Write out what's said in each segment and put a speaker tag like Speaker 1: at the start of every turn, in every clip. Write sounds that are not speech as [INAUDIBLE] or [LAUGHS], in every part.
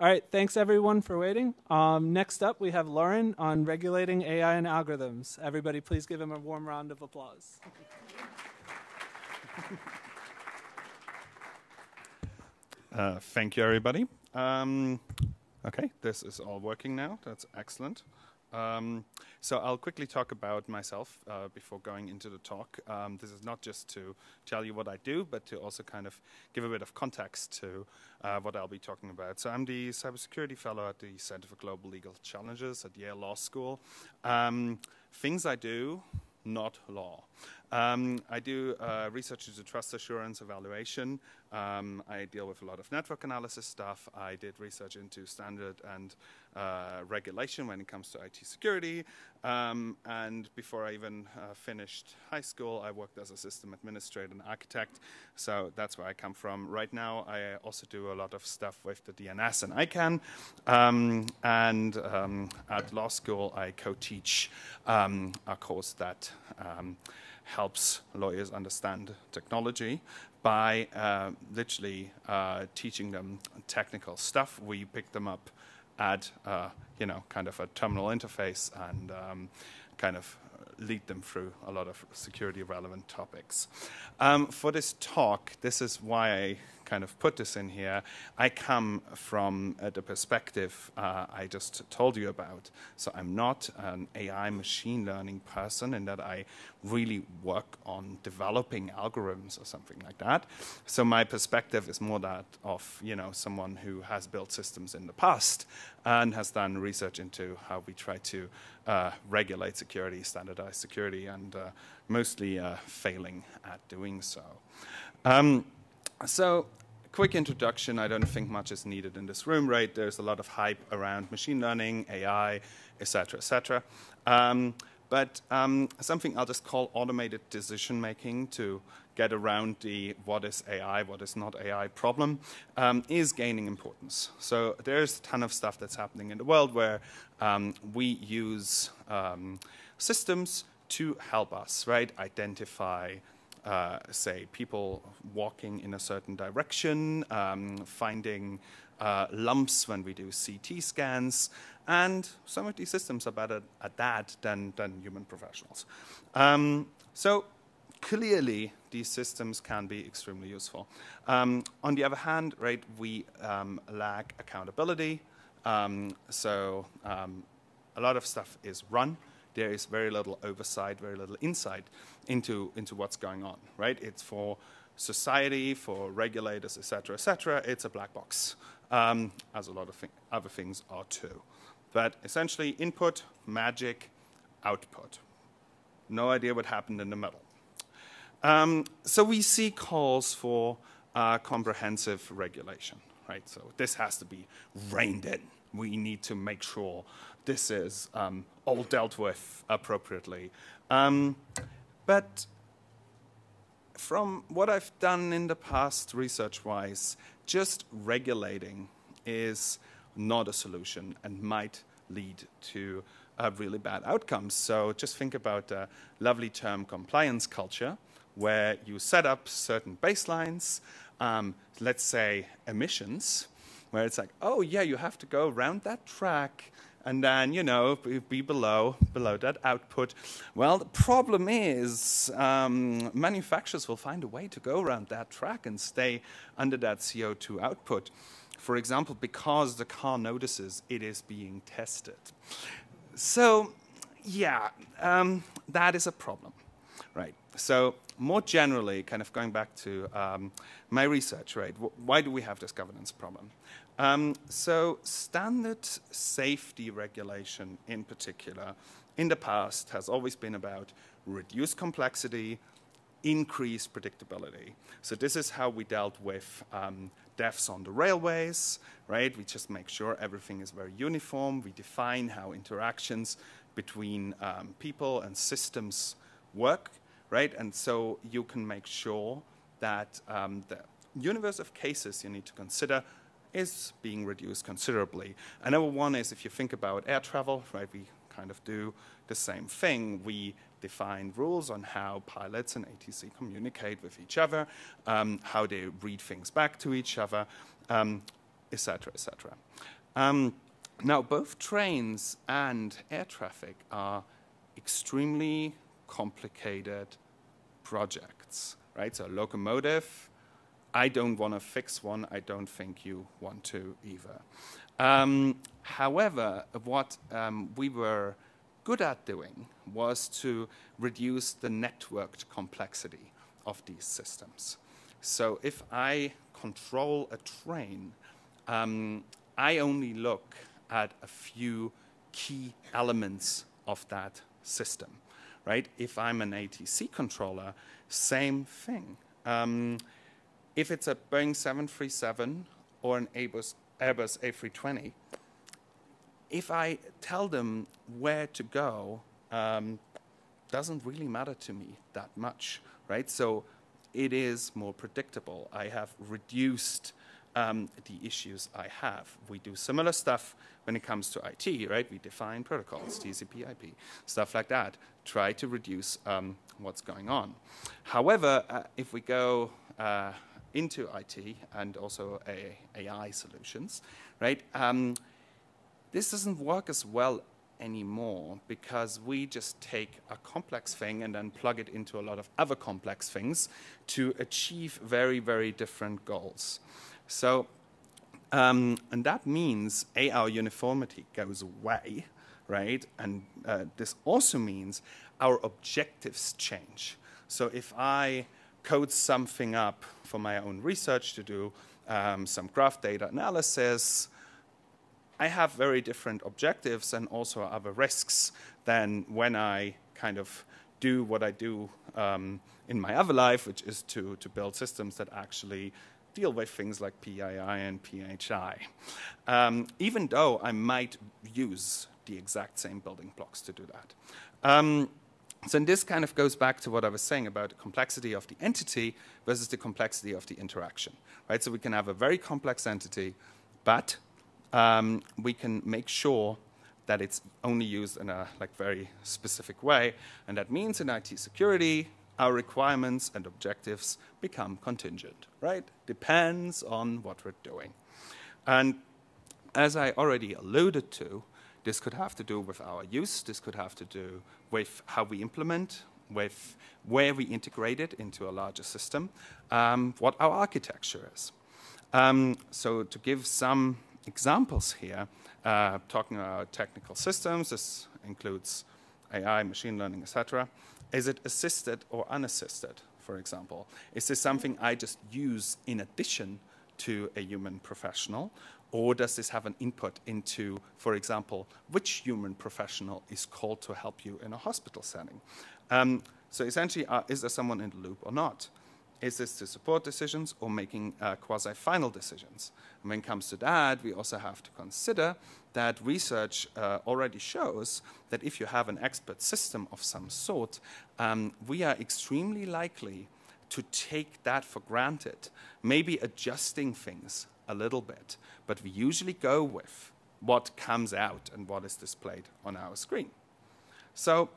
Speaker 1: All right, thanks everyone for waiting. Um, next up, we have Laurin on regulating AI and algorithms. Everybody, please give him a warm round of applause.
Speaker 2: Uh, thank you, everybody. Um, okay, this is all working now. That's excellent. Um, so I'll quickly talk about myself uh, before going into the talk. Um, this is not just to tell you what I do, but to also kind of give a bit of context to uh, what I'll be talking about. So I'm the cybersecurity fellow at the Center for Global Legal Challenges at Yale Law School. Um, things I do, not law. Um, I do uh, research into trust assurance evaluation. Um, I deal with a lot of network analysis stuff. I did research into standard and uh, regulation when it comes to IT security. Um, and before I even uh, finished high school, I worked as a system administrator and architect. So that's where I come from. Right now, I also do a lot of stuff with the DNS and ICANN. Um, and um, at law school, I co teach um, a course that helps lawyers understand technology by uh, literally uh, teaching them technical stuff. We pick them up at uh, you know kind of a terminal interface and um, kind of lead them through a lot of security relevant topics. Um, for this talk, this is why I kind of put this in here, I come from uh, the perspective uh, I just told you about. So I'm not an AI machine learning person in that I really work on developing algorithms or something like that. So my perspective is more that of you know someone who has built systems in the past and has done research into how we try to uh, regulate security, standardize security, and uh, mostly uh, failing at doing so. Um, so quick introduction. I don't think much is needed in this room, right? There's a lot of hype around machine learning, AI, etc., etc. Um, but um, something I'll just call automated decision making to get around the what is AI, what is not AI problem um, is gaining importance. So there's a ton of stuff that's happening in the world where um, we use um, systems to help us, right? Identify uh, say, people walking in a certain direction, um, finding uh, lumps when we do CT scans, and some of these systems are better at that than, than human professionals. Um, so clearly, these systems can be extremely useful. Um, on the other hand, right, we um, lack accountability. Um, so um, a lot of stuff is run there is very little oversight, very little insight into, into what's going on, right? It's for society, for regulators, etc., etc. It's a black box, um, as a lot of other things are too. But essentially, input, magic, output. No idea what happened in the middle. Um, so we see calls for uh, comprehensive regulation, right? So this has to be reined in. We need to make sure this is um, all dealt with appropriately. Um, but from what I've done in the past research wise, just regulating is not a solution and might lead to really bad outcomes. So just think about the lovely term compliance culture, where you set up certain baselines, um, let's say emissions, where it's like, oh yeah, you have to go around that track and then you know be below below that output. Well, the problem is um, manufacturers will find a way to go around that track and stay under that CO2 output. For example, because the car notices it is being tested. So, yeah, um, that is a problem, right? So, more generally, kind of going back to um, my research, right? why do we have this governance problem? Um, so standard safety regulation in particular in the past has always been about reduce complexity, increase predictability. So this is how we dealt with um, deaths on the railways, right? We just make sure everything is very uniform. We define how interactions between um, people and systems work, right? And so you can make sure that um, the universe of cases you need to consider is being reduced considerably. Another one is if you think about air travel, right, we kind of do the same thing. We define rules on how pilots and ATC communicate with each other, um, how they read things back to each other. Um, etc., etc. Um, now, both trains and air traffic are extremely complicated projects, right? So, locomotive, I don't want to fix one. I don't think you want to either. Um, however, what um, we were good at doing was to reduce the networked complexity of these systems. So if I control a train, um, I only look at a few key elements of that system, right? If I'm an ATC controller, same thing. Um, if it's a Boeing 737 or an Airbus, Airbus A320, if I tell them where to go, um, doesn't really matter to me that much, right? So it is more predictable. I have reduced um, the issues I have. We do similar stuff when it comes to IT, right? We define protocols, TCP IP, stuff like that. Try to reduce um, what's going on. However, uh, if we go uh, into IT and also AI solutions, right? Um, this doesn't work as well anymore because we just take a complex thing and then plug it into a lot of other complex things to achieve very, very different goals. So, um, and that means A, our uniformity goes away, right? And uh, this also means our objectives change. So if I code something up for my own research to do um, some graph data analysis, I have very different objectives and also other risks than when I kind of do what I do um, in my other life, which is to, to build systems that actually deal with things like PII and PHI. Um, even though I might use the exact same building blocks to do that. Um, so this kind of goes back to what I was saying about the complexity of the entity versus the complexity of the interaction, right? So we can have a very complex entity, but um, we can make sure that it's only used in a like very specific way, and that means in IT security, our requirements and objectives become contingent, right? Depends on what we're doing. And as I already alluded to, this could have to do with our use, this could have to do with how we implement, with where we integrate it into a larger system, um, what our architecture is. Um, so to give some examples here, uh, talking about technical systems, this includes AI, machine learning, etc. Is it assisted or unassisted, for example? Is this something I just use in addition to a human professional? Or does this have an input into, for example, which human professional is called to help you in a hospital setting? Um, so essentially, uh, is there someone in the loop or not? Is this to support decisions or making uh, quasi final decisions? And when it comes to that, we also have to consider that research uh, already shows that if you have an expert system of some sort, um, we are extremely likely to take that for granted, maybe adjusting things a little bit, but we usually go with what comes out and what is displayed on our screen. So,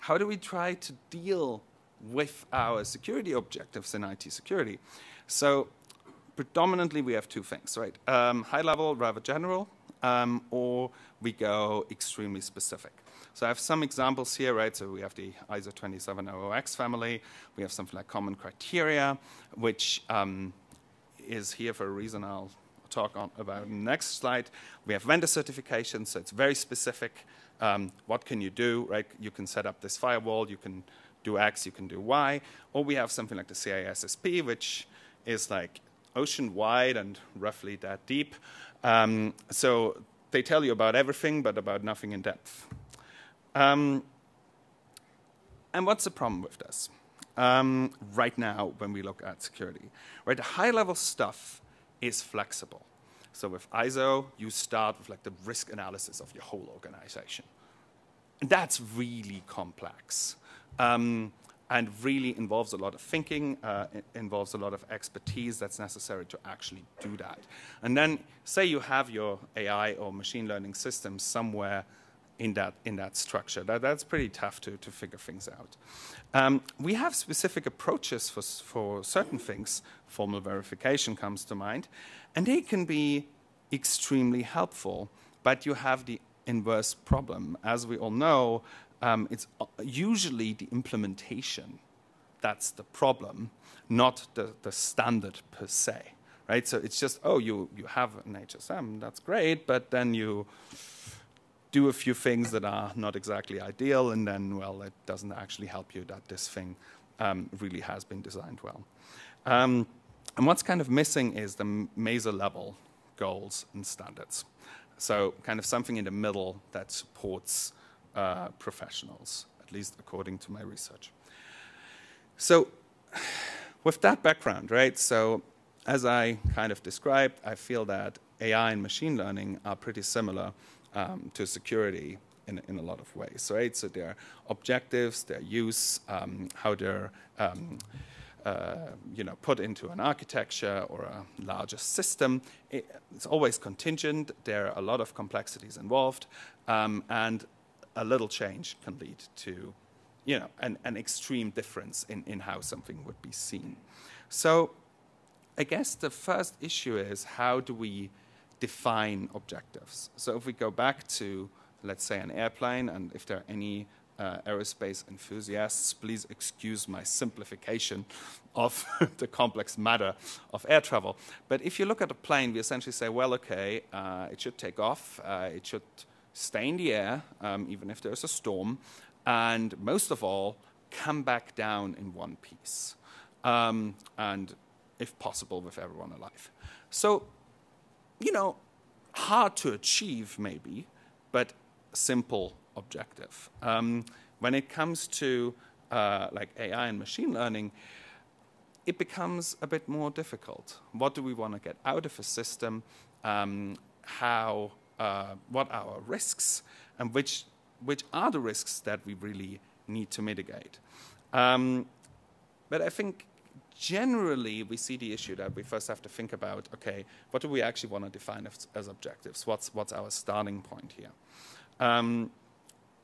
Speaker 2: how do we try to deal with our security objectives in IT security. So predominantly we have two things, right? Um, high level, rather general, um, or we go extremely specific. So I have some examples here, right? So we have the ISO 27000X family. We have something like common criteria, which um, is here for a reason I'll talk on, about next slide. We have vendor certification, so it's very specific. Um, what can you do, right? You can set up this firewall. You can do X, you can do Y. Or we have something like the CISSP, which is like ocean wide and roughly that deep. Um, so they tell you about everything, but about nothing in depth. Um, and what's the problem with this? Um, right now, when we look at security, right, the high level stuff is flexible. So with ISO, you start with like the risk analysis of your whole organization. And that's really complex um, and really involves a lot of thinking, uh, involves a lot of expertise that's necessary to actually do that. And then, say you have your AI or machine learning system somewhere in that in that structure. That that's pretty tough to to figure things out. Um, we have specific approaches for for certain things. Formal verification comes to mind, and they can be extremely helpful. But you have the inverse problem, as we all know. Um, it's usually the implementation that's the problem, not the, the standard per se, right? So it's just, oh, you, you have an HSM, that's great, but then you do a few things that are not exactly ideal, and then, well, it doesn't actually help you that this thing um, really has been designed well. Um, and what's kind of missing is the meso level goals and standards. So, kind of something in the middle that supports uh, professionals, at least according to my research. So, with that background, right? So, as I kind of described, I feel that AI and machine learning are pretty similar um, to security in, in a lot of ways, right? So their objectives, their use, um, how they're um, uh, you know put into an architecture or a larger system. It, it's always contingent. There are a lot of complexities involved, um, and a little change can lead to you know an, an extreme difference in, in how something would be seen. So I guess the first issue is how do we define objectives. So if we go back to, let's say, an airplane, and if there are any uh, aerospace enthusiasts, please excuse my simplification of [LAUGHS] the complex matter of air travel. But if you look at a plane, we essentially say, well, okay, uh, it should take off, uh, it should stay in the air, um, even if there's a storm, and most of all, come back down in one piece. Um, and if possible, with everyone alive. So you know, hard to achieve maybe, but simple objective. Um, when it comes to uh, like AI and machine learning, it becomes a bit more difficult. What do we want to get out of a system? Um, how? Uh, what are our risks? And which which are the risks that we really need to mitigate? Um, but I think generally we see the issue that we first have to think about okay what do we actually want to define as, as objectives what's what's our starting point here um,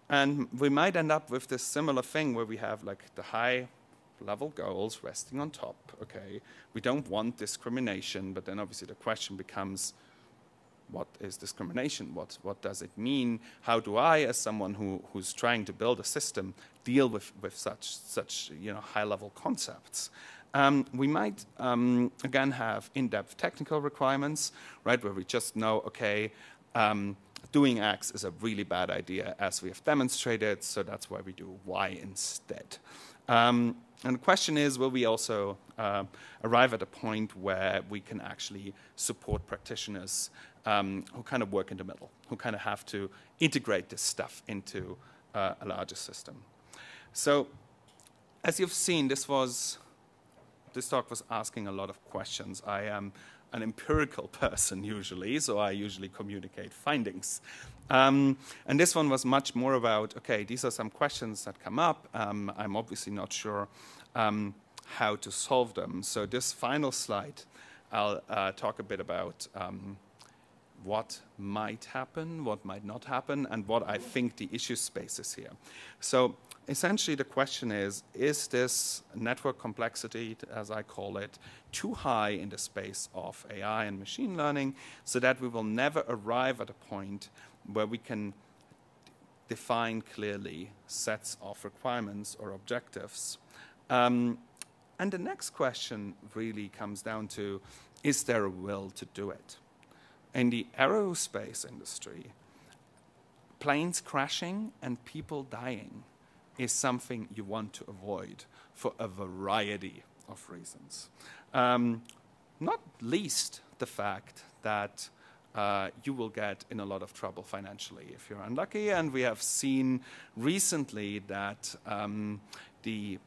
Speaker 2: and we might end up with this similar thing where we have like the high level goals resting on top okay we don't want discrimination but then obviously the question becomes what is discrimination? What, what does it mean? How do I, as someone who, who's trying to build a system, deal with, with such, such you know, high level concepts? Um, we might, um, again, have in-depth technical requirements, right, where we just know, okay, um, doing X is a really bad idea, as we have demonstrated, so that's why we do Y instead. Um, and the question is, will we also uh, arrive at a point where we can actually support practitioners um, who kind of work in the middle, who kind of have to integrate this stuff into uh, a larger system? So, as you've seen, this was this talk was asking a lot of questions. I am an empirical [LAUGHS] person usually, so I usually communicate findings. Um, and this one was much more about okay, these are some questions that come up. Um, I'm obviously not sure um, how to solve them. So, this final slide, I'll uh, talk a bit about um, what might happen, what might not happen, and what I think the issue space is here. So, essentially the question is is this network complexity, as I call it, too high in the space of AI and machine learning so that we will never arrive at a point where we can define clearly sets of requirements or objectives? Um, and the next question really comes down to is there a will to do it? In the aerospace industry, planes crashing and people dying is something you want to avoid for a variety of reasons. Um, not least the fact that uh, you will get in a lot of trouble financially if you're unlucky. And we have seen recently that um, the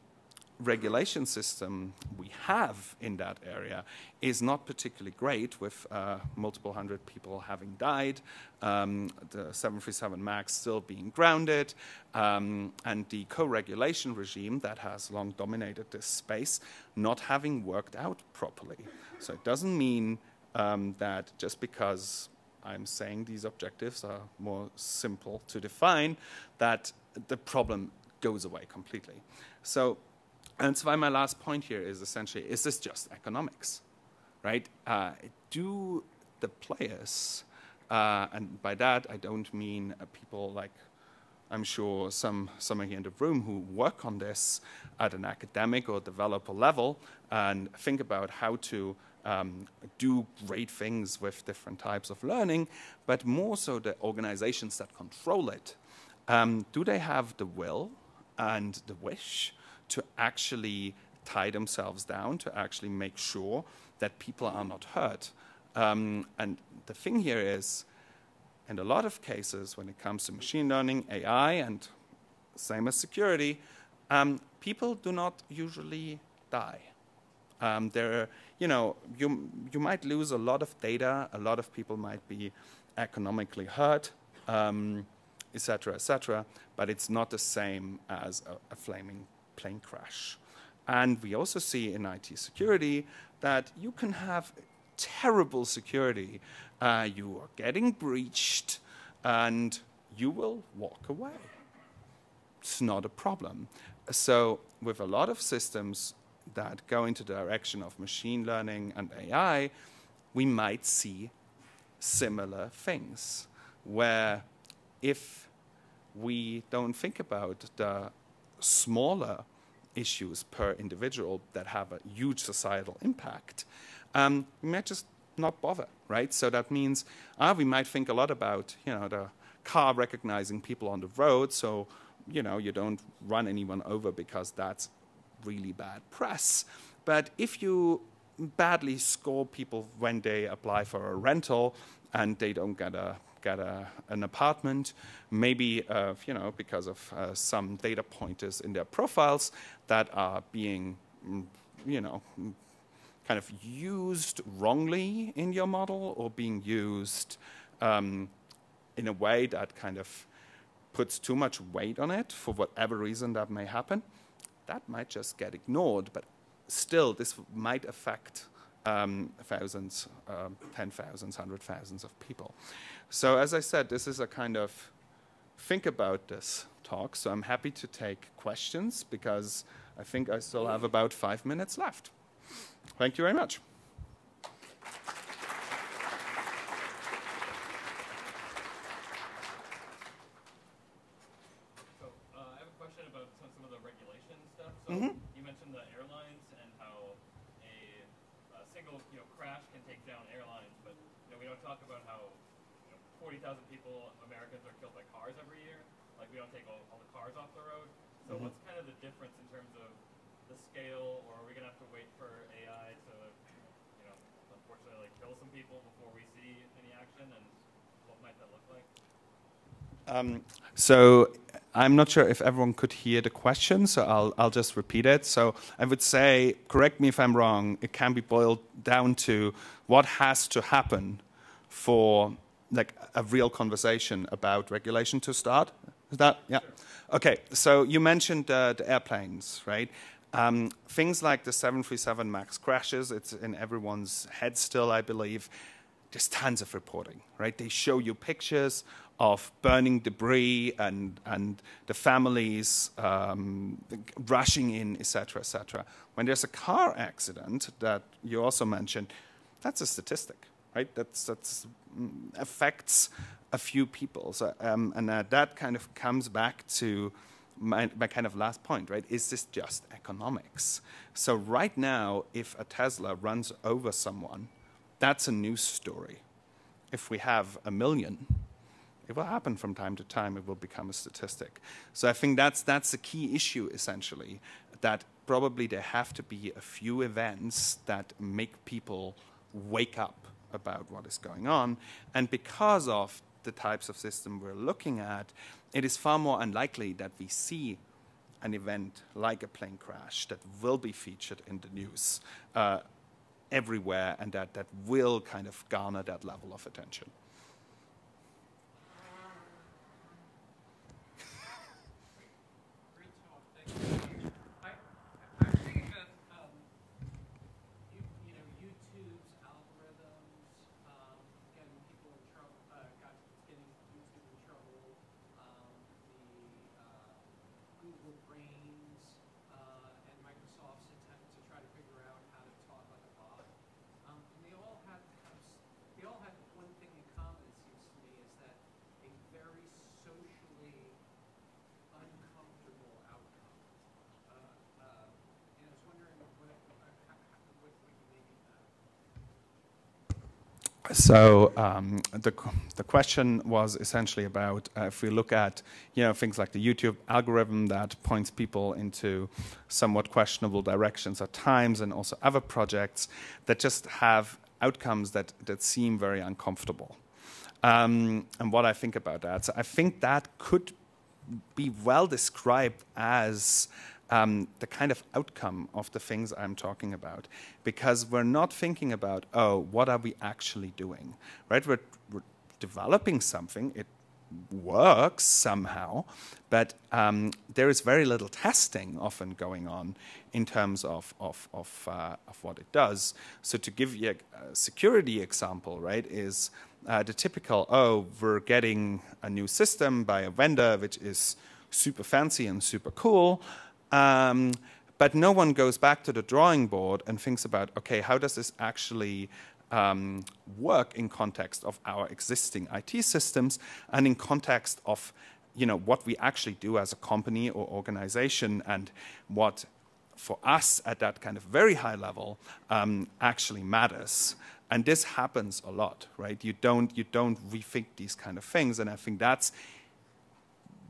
Speaker 2: regulation system we have in that area is not particularly great, with uh, multiple hundred people having died, um, the 737 MAX still being grounded, um, and the co regulation regime that has long dominated this space not having worked out properly. So it doesn't mean um, that just because I'm saying these objectives are more simple to define, that the problem goes away completely. So, and why my last point here is essentially, is this just economics, right? Uh, do the players, uh, and by that I don't mean uh, people like I'm sure some, some here in the room who work on this at an academic or developer level and think about how to um, do great things with different types of learning, but more so the organizations that control it. Um, do they have the will and the wish to actually tie themselves down, to actually make sure that people are not hurt? Um, and the thing here is, in a lot of cases, when it comes to machine learning, AI, and same as security, um, people do not usually die. Um, there, you know, you you might lose a lot of data. A lot of people might be economically hurt, etc., um, etc. Et but it's not the same as a, a flaming plane crash. And we also see in IT security that you can have terrible security uh, you are getting breached, and you will walk away. It's not a problem. So, with a lot of systems that go into the direction of machine learning and AI, we might see similar things where if we don't think about the smaller issues per individual that have a huge societal impact, um, we might just not bother, right? So that means uh, we might think a lot about, you know, the car recognizing people on the road, so, you know, you don't run anyone over because that's really bad press. But if you badly score people when they apply for a rental and they don't get a get a, an apartment, maybe uh, you know because of uh, some data pointers in their profiles that are being mm, you know kind of used wrongly in your model or being used um, in a way that kind of puts too much weight on it for whatever reason that may happen, that might just get ignored. But still, this might affect um, thousands, um, ten thousands, hundred thousands of people. So, as I said, this is a kind of think about this talk. So, I'm happy to take questions because I think I still have about five minutes left. Thank you very much.
Speaker 3: So, uh, I have a question about some, some of the regulation stuff. So mm -hmm. you mentioned the airlines and how a, a, single you know crash can take down airlines, but you know we don't talk about how you know, 40,000 people Americans are killed by cars every year. Like we don't take all, all the cars off the road. So mm -hmm. what's kind of the difference in terms of the scale, or are we gonna have to wait for AI to, you know, unfortunately like kill some people before we see any action, and what might that look like?
Speaker 2: Um, so I'm not sure if everyone could hear the question, so I'll, I'll just repeat it. So I would say, correct me if I'm wrong, it can be boiled down to what has to happen for like a real conversation about regulation to start. Is that yeah? Okay. So you mentioned uh, the airplanes, right? Um, things like the 737 MAX crashes, it's in everyone's head still, I believe. There's tons of reporting, right? They show you pictures of burning debris and, and the families um, rushing in, etc., etc. When there's a car accident that you also mentioned, that's a statistic, right? That's, that's mm, affects a few people. So, um, and uh, that kind of comes back to my, my, kind of last point, right? Is this just economics? So right now, if a Tesla runs over someone, that's a news story. If we have a million, it will happen from time to time. It will become a statistic. So I think that's that's the key issue essentially. That probably there have to be a few events that make people wake up about what is going on, and because of the types of system we're looking at, it is far more unlikely that we see an event like a plane crash that will be featured in the news uh, everywhere and that, that will kind of garner that level of attention. So um, the the question was essentially about uh, if we look at you know things like the YouTube algorithm that points people into somewhat questionable directions at times, and also other projects that just have outcomes that that seem very uncomfortable. Um, and what I think about that, so I think that could be well described as um, the kind of outcome of the things I'm talking about. Because we're not thinking about, oh, what are we actually doing? Right? We're, we're developing something, it works somehow, but um, there is very little testing often going on in terms of, of, of, uh, of what it does. So, to give you a, security example, right, is uh, the typical, oh, we're getting a new system by a vendor which is super fancy and super cool. Um, but no one goes back to the drawing board and thinks about, okay, how does this actually um, work in context of our existing IT systems and in context of you know what we actually do as a company or organization and what for us at that kind of very high level um, actually matters. And this happens a lot right? You don't you don't rethink these kind of things. And i think that's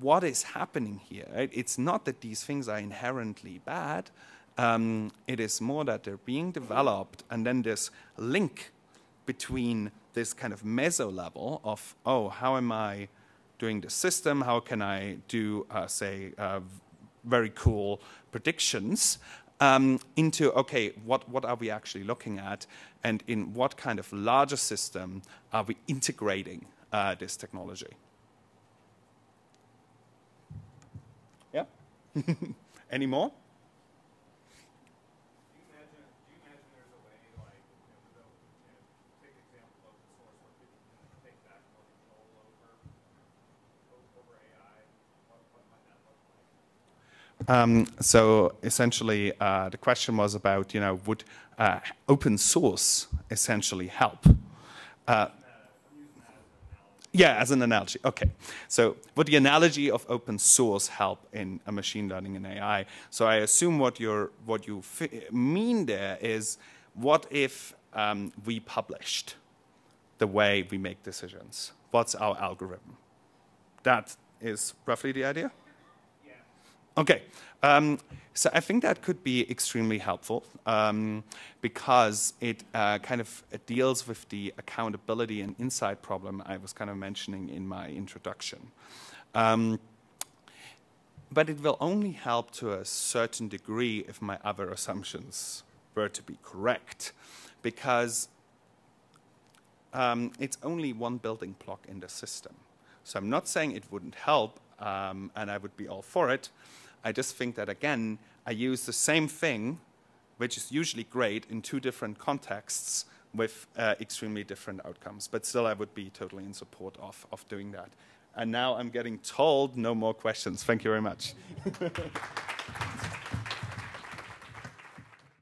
Speaker 2: what is happening here. Right? It's not that these things are inherently bad. Um, it is more that they're being developed, and then this link between this kind of meso level of, oh, how am I doing the system? How can I do, uh, say, uh, very cool predictions? Um, into okay, what what are we actually looking at, and in what kind of larger system are we integrating uh, this technology? [LAUGHS] Any more? Um, so essentially, uh, the question was about, you know, would uh, open source essentially help? Uh, yeah, as an analogy. Okay. So, would the analogy of open source help in a machine learning and AI? So, I assume what you what you mean there is, what if um, we published the way we make decisions? What's our algorithm? That is roughly the idea. Okay, um, so I think that could be extremely helpful um, because it uh, kind of deals with the accountability and insight problem I was kind of mentioning in my introduction. Um, but it will only help to a certain degree if my other assumptions were to be correct, because um, it's only one building block in the system. So I'm not saying it wouldn't help, um, and I would be all for it. I just think that, again, I use the same thing, which is usually great, in two different contexts with uh, extremely different outcomes. But still, I would be totally in support of, of doing that. And now I'm getting told no more questions. Thank you very much. [LAUGHS]